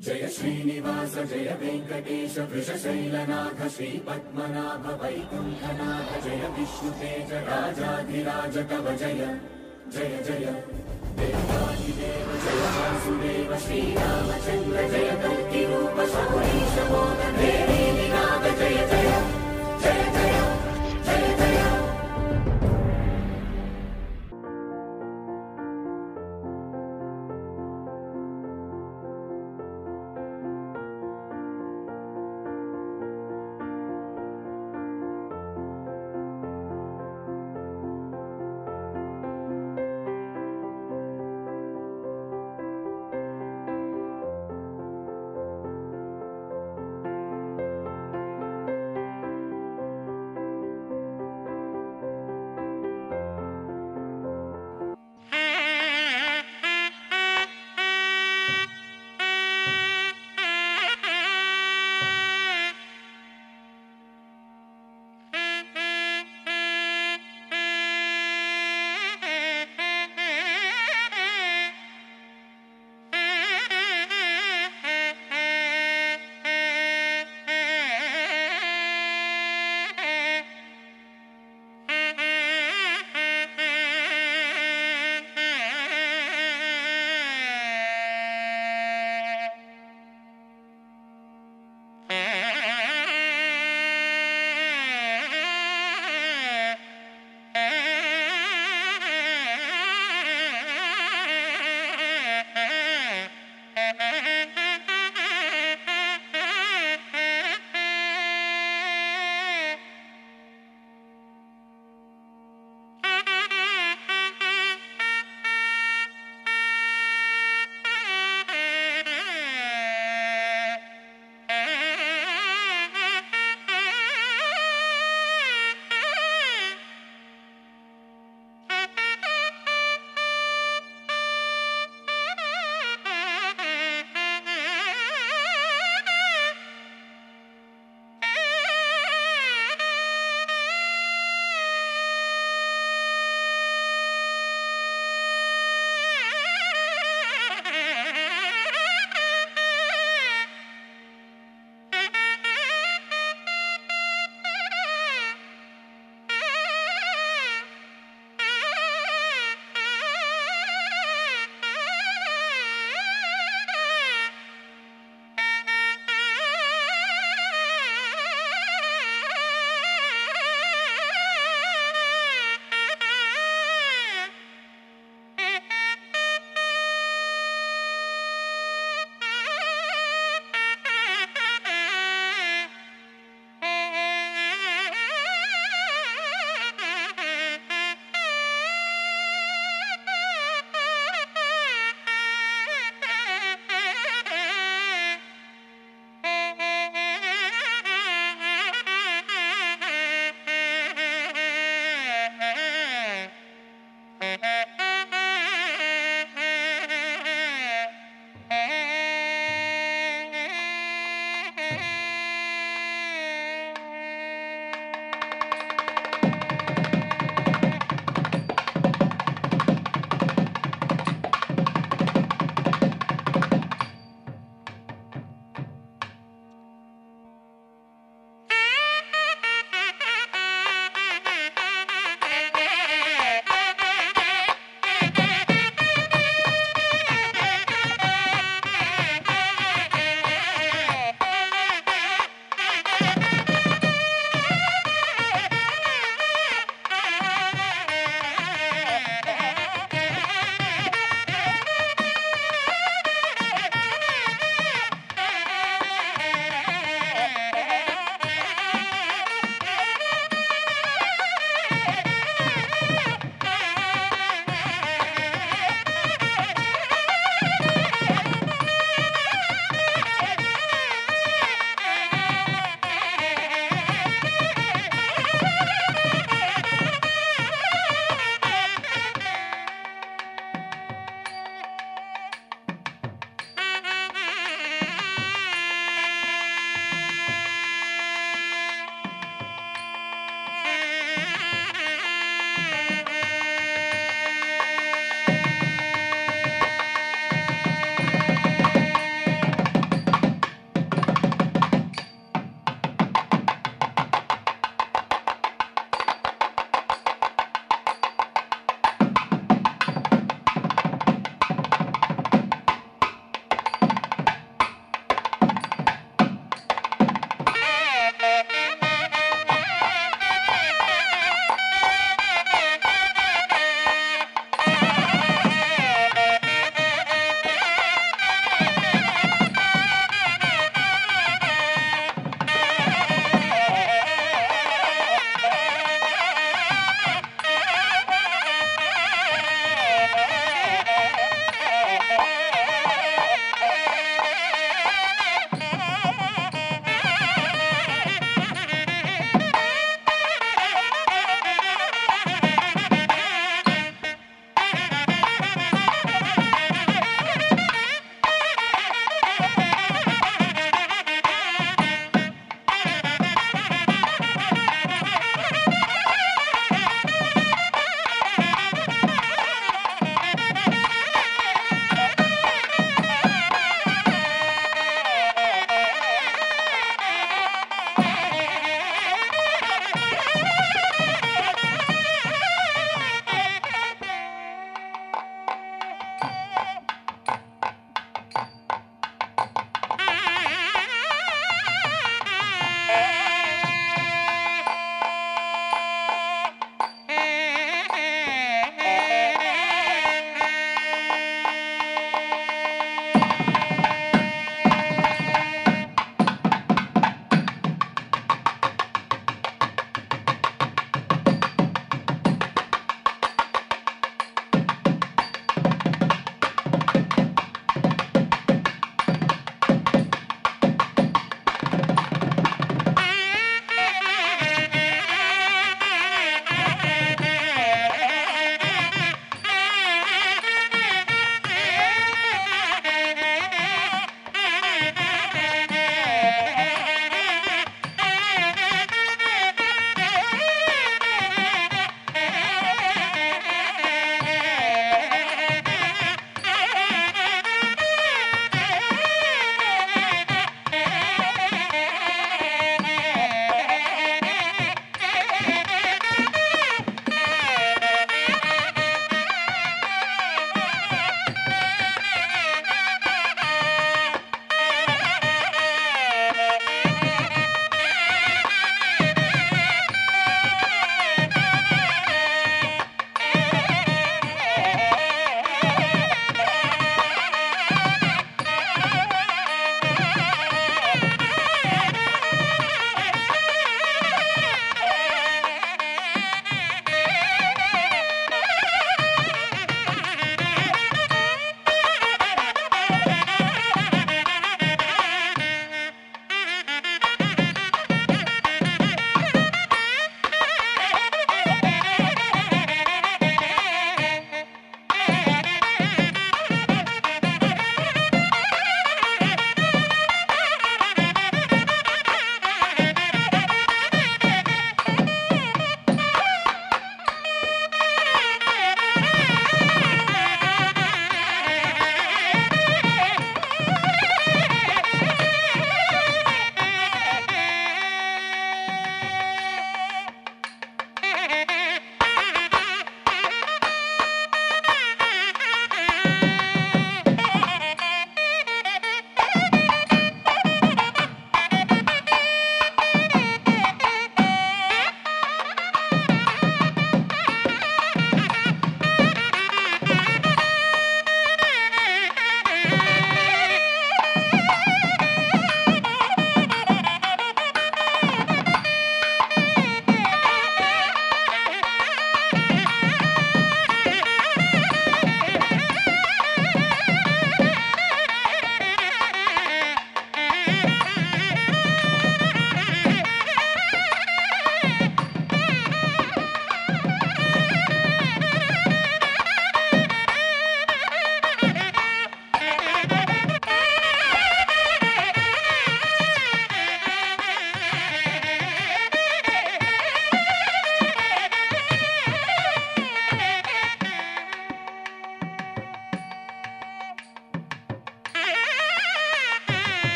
जय श्रीनिवास, जय वेङ्कटेश वृषशैलनाथ, श्रीपद्मनाभ, वैकुण्ठनाथ, जय विष्णुतेज राजाधिराज, कव जय। जय जय। देवादिदेव, जय वासुदेव श्रीरामचन्द्र जय कल्किरूप शौरीश मोदन, देवी जय जय। जय जय।